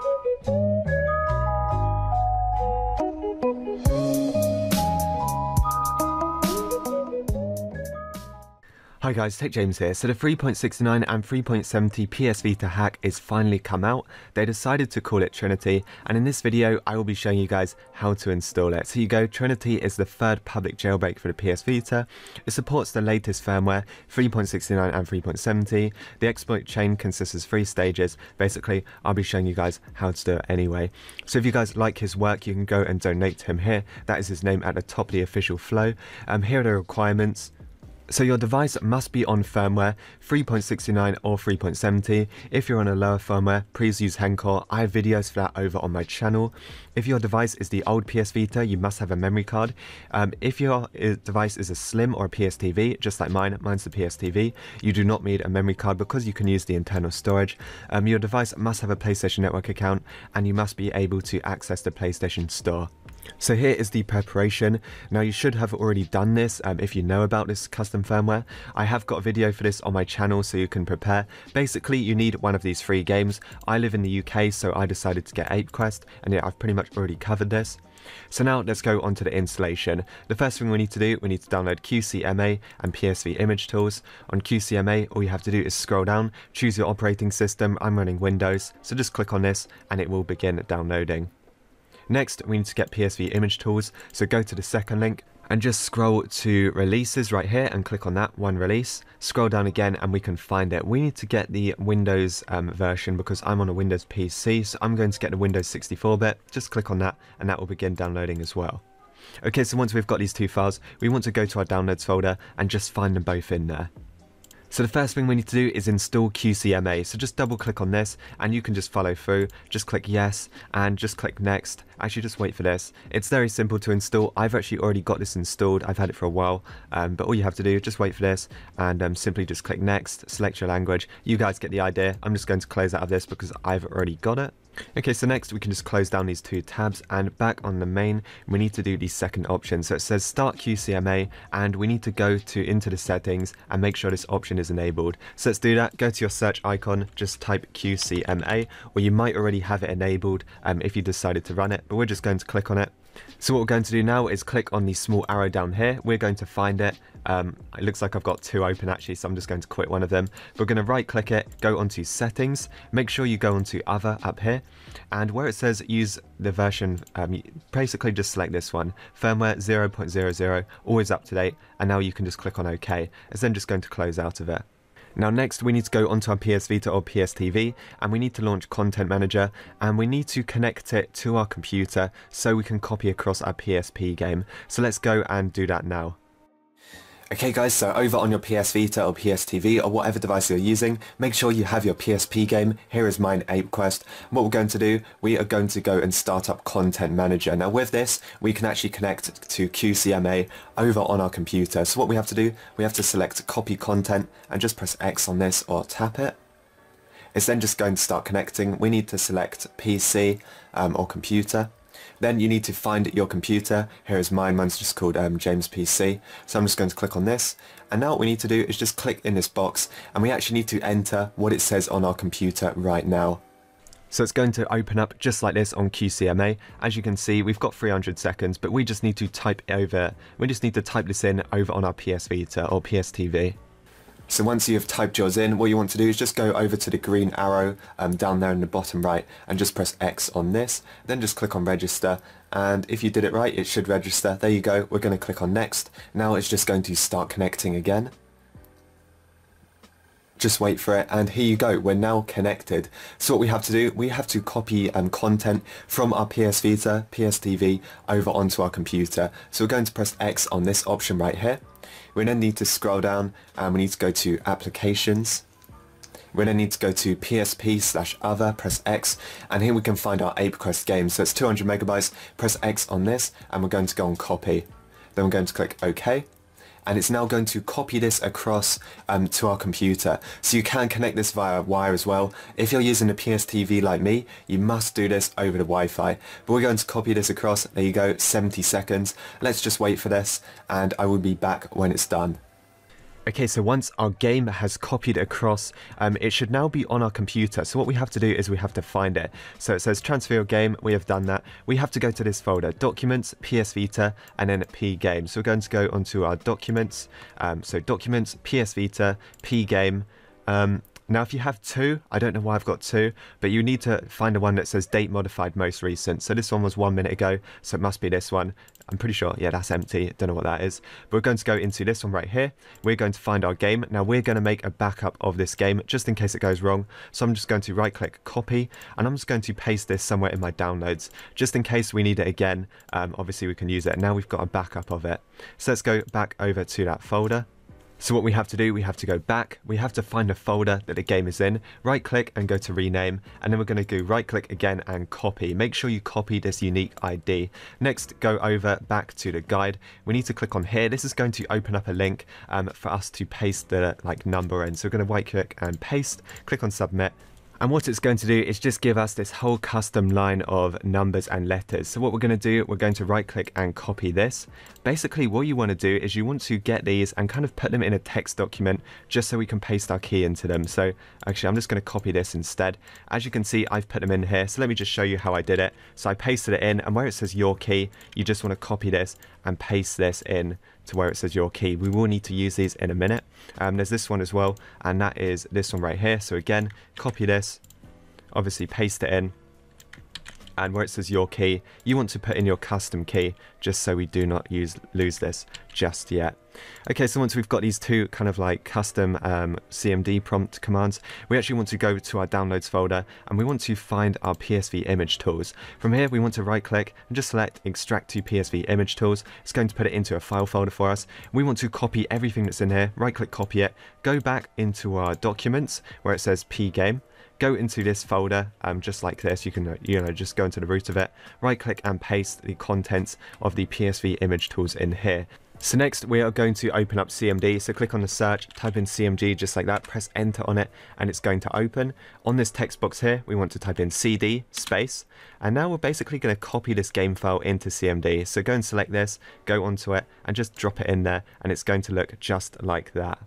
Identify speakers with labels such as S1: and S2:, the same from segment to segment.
S1: thank you. Hi guys, Tech James here. So the 3.69 and 3.70 PS Vita hack is finally come out. They decided to call it Trinity, and in this video I will be showing you guys how to install it. So you go, Trinity is the third public jailbreak for the PS Vita. It supports the latest firmware, 3.69 and 3.70. The exploit chain consists of three stages. Basically, I'll be showing you guys how to do it anyway. So if you guys like his work, you can go and donate to him here. That is his name at the top of the official flow. Um, here are the requirements. So your device must be on firmware 3.69 or 3.70. If you're on a lower firmware, please use Hencore. I have videos for that over on my channel. If your device is the old PS Vita, you must have a memory card. Um, if your uh, device is a Slim or a PSTV, just like mine, mine's the PSTV, you do not need a memory card because you can use the internal storage. Um, your device must have a PlayStation Network account and you must be able to access the PlayStation Store. So here is the preparation. Now you should have already done this um, if you know about this custom firmware. I have got a video for this on my channel so you can prepare. Basically you need one of these three games. I live in the UK so I decided to get Ape Quest and yeah I've pretty much already covered this. So now let's go on to the installation. The first thing we need to do, we need to download QCMA and PSV image tools. On QCMA, all you have to do is scroll down, choose your operating system. I'm running Windows, so just click on this and it will begin downloading. Next, we need to get PSV image tools, so go to the second link and just scroll to releases right here and click on that one release. Scroll down again and we can find it. We need to get the Windows um, version because I'm on a Windows PC, so I'm going to get the Windows 64-bit. Just click on that and that will begin downloading as well. Okay, so once we've got these two files, we want to go to our downloads folder and just find them both in there. So the first thing we need to do is install QCMA. So just double click on this and you can just follow through. Just click yes and just click next. Actually just wait for this. It's very simple to install. I've actually already got this installed. I've had it for a while. Um, but all you have to do, is just wait for this and um, simply just click next, select your language. You guys get the idea. I'm just going to close out of this because I've already got it. Okay, so next we can just close down these two tabs and back on the main, we need to do the second option. So it says start QCMA and we need to go to into the settings and make sure this option is enabled. So let's do that. Go to your search icon, just type QCMA or you might already have it enabled um, if you decided to run it, but we're just going to click on it. So what we're going to do now is click on the small arrow down here. We're going to find it. Um, it looks like I've got two open actually, so I'm just going to quit one of them. We're going to right click it, go onto settings, make sure you go onto other up here, and where it says use the version, um, basically just select this one, firmware 0.00, always up to date, and now you can just click on OK. It's then just going to close out of it. Now next we need to go onto our PS Vita or PS TV and we need to launch Content Manager and we need to connect it to our computer so we can copy across our PSP game. So let's go and do that now. Okay guys, so over on your PS Vita or PS TV or whatever device you're using, make sure you have your PSP game. Here is mine, Ape Quest. What we're going to do, we are going to go and start up Content Manager. Now with this, we can actually connect to QCMA over on our computer. So what we have to do, we have to select Copy Content and just press X on this or tap it. It's then just going to start connecting. We need to select PC um, or computer then you need to find your computer. Here is mine, mine's just called um, James PC. So I'm just going to click on this. And now what we need to do is just click in this box and we actually need to enter what it says on our computer right now. So it's going to open up just like this on QCMA. As you can see, we've got 300 seconds, but we just need to type over, we just need to type this in over on our PS Vita or PS TV. So once you've typed yours in, what you want to do is just go over to the green arrow um, down there in the bottom right and just press X on this. Then just click on register and if you did it right, it should register. There you go. We're going to click on next. Now it's just going to start connecting again. Just wait for it and here you go, we're now connected. So what we have to do, we have to copy um, content from our PS Vita, PS TV over onto our computer. So we're going to press X on this option right here. We then need to scroll down and we need to go to applications. We then need to go to PSP slash other, press X, and here we can find our ApeQuest game. So it's 200 megabytes, press X on this, and we're going to go on copy. Then we're going to click OK and it's now going to copy this across um, to our computer. So you can connect this via wire as well. If you're using a PSTV like me, you must do this over the Wi-Fi. But we're going to copy this across. There you go, 70 seconds. Let's just wait for this and I will be back when it's done. Okay, so once our game has copied across, um, it should now be on our computer. So what we have to do is we have to find it. So it says transfer your game, we have done that. We have to go to this folder, documents, PS Vita, and then P game. So we're going to go onto our documents. Um, so documents, PS Vita, P game. Um, now, if you have two, I don't know why I've got two, but you need to find the one that says date modified most recent. So this one was one minute ago, so it must be this one. I'm pretty sure, yeah, that's empty. Don't know what that is. But we're going to go into this one right here. We're going to find our game. Now, we're going to make a backup of this game just in case it goes wrong. So I'm just going to right click copy, and I'm just going to paste this somewhere in my downloads, just in case we need it again. Um, obviously, we can use it. And now we've got a backup of it. So let's go back over to that folder. So what we have to do, we have to go back, we have to find a folder that the game is in, right click and go to rename, and then we're going to go right click again and copy. Make sure you copy this unique ID. Next, go over back to the guide. We need to click on here. This is going to open up a link um, for us to paste the like number in. So we're going to right click and paste, click on submit, and what it's going to do is just give us this whole custom line of numbers and letters. So what we're going to do, we're going to right click and copy this. Basically what you want to do is you want to get these and kind of put them in a text document just so we can paste our key into them. So actually I'm just going to copy this instead. As you can see, I've put them in here. So let me just show you how I did it. So I pasted it in and where it says your key, you just want to copy this and paste this in to where it says your key. We will need to use these in a minute. Um, there's this one as well, and that is this one right here. So again, copy this, obviously paste it in, and where it says your key, you want to put in your custom key just so we do not use lose this just yet. Okay, so once we've got these two kind of like custom um, CMD prompt commands, we actually want to go to our downloads folder and we want to find our PSV image tools. From here, we want to right click and just select extract to PSV image tools. It's going to put it into a file folder for us. We want to copy everything that's in here, right click copy it, go back into our documents where it says P game go into this folder um, just like this you can you know just go into the root of it right click and paste the contents of the PSV image tools in here so next we are going to open up CMD. So click on the search, type in CMD just like that, press enter on it and it's going to open. On this text box here, we want to type in CD space. And now we're basically going to copy this game file into CMD. So go and select this, go onto it and just drop it in there and it's going to look just like that.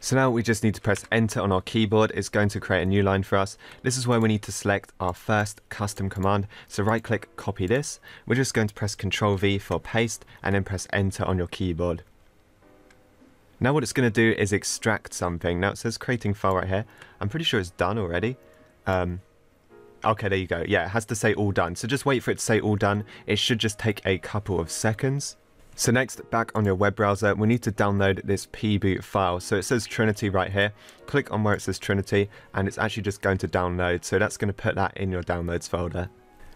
S1: So now we just need to press enter on our keyboard. It's going to create a new line for us. This is where we need to select our first custom command. So right click, copy this. We're just going to press Control V for paste and then press enter on your keyboard. Now what it's going to do is extract something. Now it says creating file right here. I'm pretty sure it's done already. Um, okay, there you go. Yeah, it has to say all done. So just wait for it to say all done. It should just take a couple of seconds. So next, back on your web browser, we need to download this pboot file. So it says Trinity right here. Click on where it says Trinity, and it's actually just going to download. So that's going to put that in your downloads folder.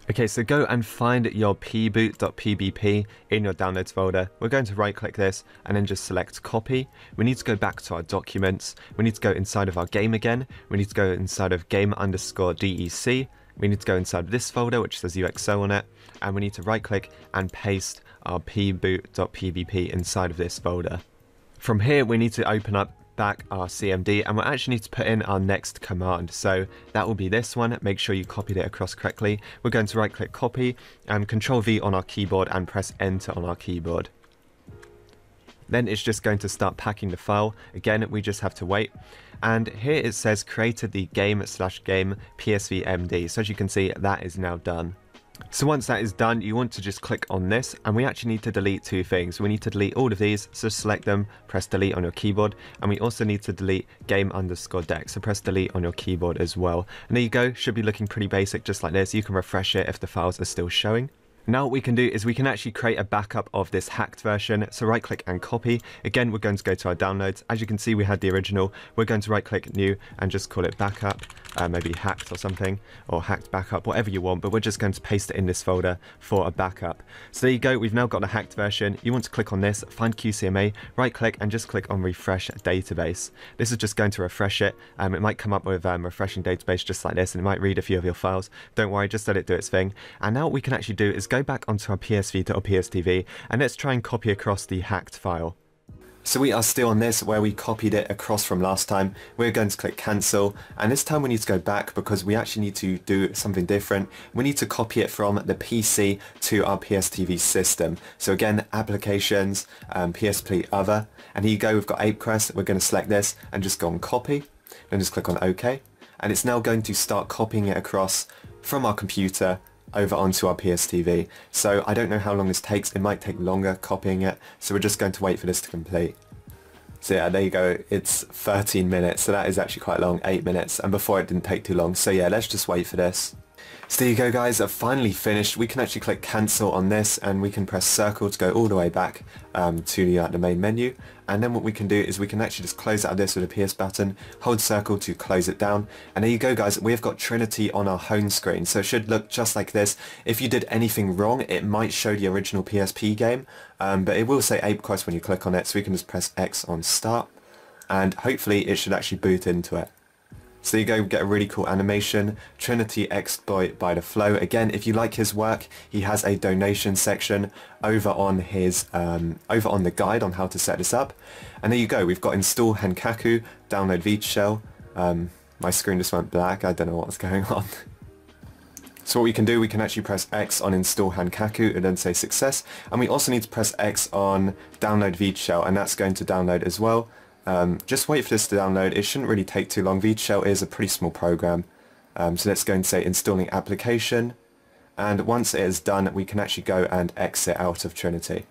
S1: Okay, so go and find your pboot.pbp in your downloads folder. We're going to right click this and then just select copy. We need to go back to our documents. We need to go inside of our game again. We need to go inside of game underscore DEC. We need to go inside of this folder, which says UXO on it. And we need to right click and paste our pboot.pbp inside of this folder. From here, we need to open up back our CMD and we'll actually need to put in our next command. So that will be this one. Make sure you copied it across correctly. We're going to right click copy and control V on our keyboard and press enter on our keyboard. Then it's just going to start packing the file. Again, we just have to wait. And here it says created the game slash game PSVMD. So as you can see, that is now done. So once that is done, you want to just click on this and we actually need to delete two things. We need to delete all of these, so select them, press delete on your keyboard, and we also need to delete game underscore deck, so press delete on your keyboard as well. And there you go, should be looking pretty basic just like this. You can refresh it if the files are still showing. Now what we can do is we can actually create a backup of this hacked version. So right click and copy. Again, we're going to go to our downloads. As you can see, we had the original. We're going to right click new and just call it backup, uh, maybe hacked or something, or hacked backup, whatever you want. But we're just going to paste it in this folder for a backup. So there you go. We've now got a hacked version. You want to click on this, find QCMA, right click and just click on refresh database. This is just going to refresh it. Um, it might come up with um, refreshing database just like this and it might read a few of your files. Don't worry, just let it do its thing. And now what we can actually do is go back onto our PS Vita or PS TV and let's try and copy across the hacked file. So we are still on this where we copied it across from last time. We're going to click cancel and this time we need to go back because we actually need to do something different. We need to copy it from the PC to our PSTV system. So again, applications, um, PSP other, and here you go, we've got ApeQuest. We're going to select this and just go on copy, then just click on OK. And it's now going to start copying it across from our computer over onto our PSTV. So I don't know how long this takes. It might take longer copying it. So we're just going to wait for this to complete. So yeah, there you go. It's 13 minutes. So that is actually quite long, 8 minutes. And before it didn't take too long. So yeah, let's just wait for this. So there you go guys, I've finally finished. We can actually click cancel on this and we can press circle to go all the way back um, to the, uh, the main menu. And then what we can do is we can actually just close out of this with a PS button, hold circle to close it down. And there you go guys, we've got Trinity on our home screen. So it should look just like this. If you did anything wrong, it might show the original PSP game. Um, but it will say ApeQuest when you click on it. So we can just press X on start. And hopefully it should actually boot into it. So you go get a really cool animation, Trinity Exploit by the Flow. Again, if you like his work, he has a donation section over on his um, over on the guide on how to set this up. And there you go, we've got install Henkaku, download VitaShell. Um, my screen just went black, I don't know what's going on. So what we can do, we can actually press X on install Hankaku and then say success. And we also need to press X on download VitaShell and that's going to download as well. Um, just wait for this to download. It shouldn't really take too long. VitaShell is a pretty small program. Um, so let's go and say installing application. And once it is done, we can actually go and exit out of Trinity.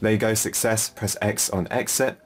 S1: There you go, success. Press X on exit.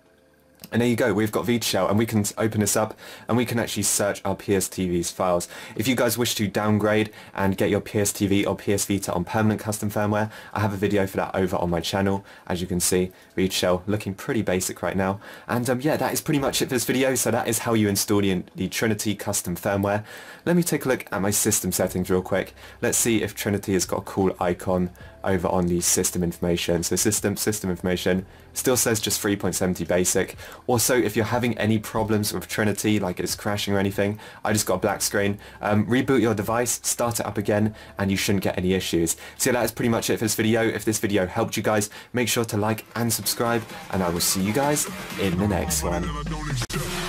S1: And there you go, we've got VitaShell and we can open this up and we can actually search our PSTV's files. If you guys wish to downgrade and get your PSTV or PS Vita on permanent custom firmware, I have a video for that over on my channel. As you can see, VitaShell looking pretty basic right now. And um, yeah, that is pretty much it for this video. So that is how you install the, the Trinity custom firmware. Let me take a look at my system settings real quick. Let's see if Trinity has got a cool icon over on the system information. So system system information still says just 3.70 basic. Also, if you're having any problems with Trinity, like it's crashing or anything, I just got a black screen. Um, reboot your device, start it up again, and you shouldn't get any issues. So that is pretty much it for this video. If this video helped you guys, make sure to like and subscribe, and I will see you guys in the next one.